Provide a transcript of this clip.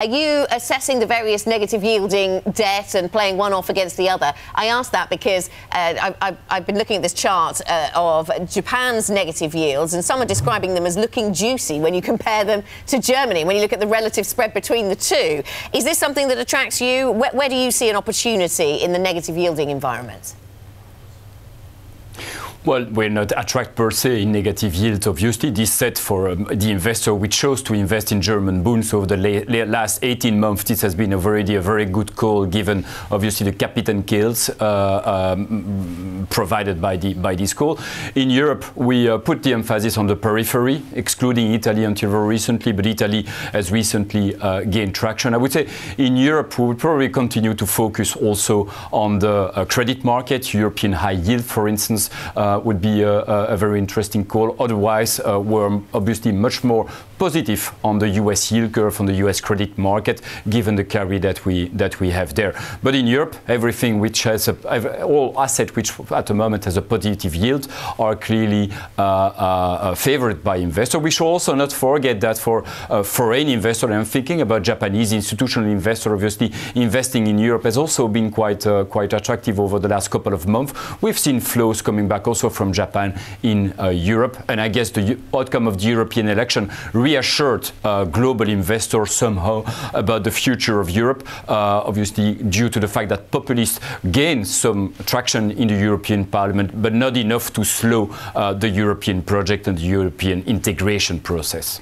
Are you assessing the various negative yielding debt and playing one off against the other? I ask that because uh, I, have been looking at this chart uh, of Japan's negative yields, and some are describing them as looking juicy when you compare them to Germany, when you look at the relative spread between the two. Is this something that attracts you? Where, where do you see an opportunity in the negative yielding environment? Well, we're not attract per se in negative yields, obviously. This set for um, the investor we chose to invest in German bonds over the last 18 months. This has been already a very good call, given obviously the capital gains uh, um, provided by, the, by this call. In Europe, we uh, put the emphasis on the periphery, excluding Italy until very recently, but Italy has recently uh, gained traction. I would say in Europe, we will probably continue to focus also on the uh, credit market, European high yield, for instance. Uh, uh, would be a, a, very interesting call. Otherwise, uh, we're obviously much more positive on the US yield curve, on the US credit market, given the carry that we that we have there. But in Europe, everything which has a, all assets which at the moment has a positive yield are clearly uh, uh, favored by investors. We should also not forget that for uh, foreign investor, I'm thinking about Japanese institutional investor, obviously investing in Europe has also been quite uh, quite attractive over the last couple of months. We've seen flows coming back also from Japan in uh, Europe, and I guess the outcome of the European election reassured uh, global investors somehow about the future of Europe, uh, obviously due to the fact that populists gained some traction in the European Parliament, but not enough to slow the European project and the European integration process.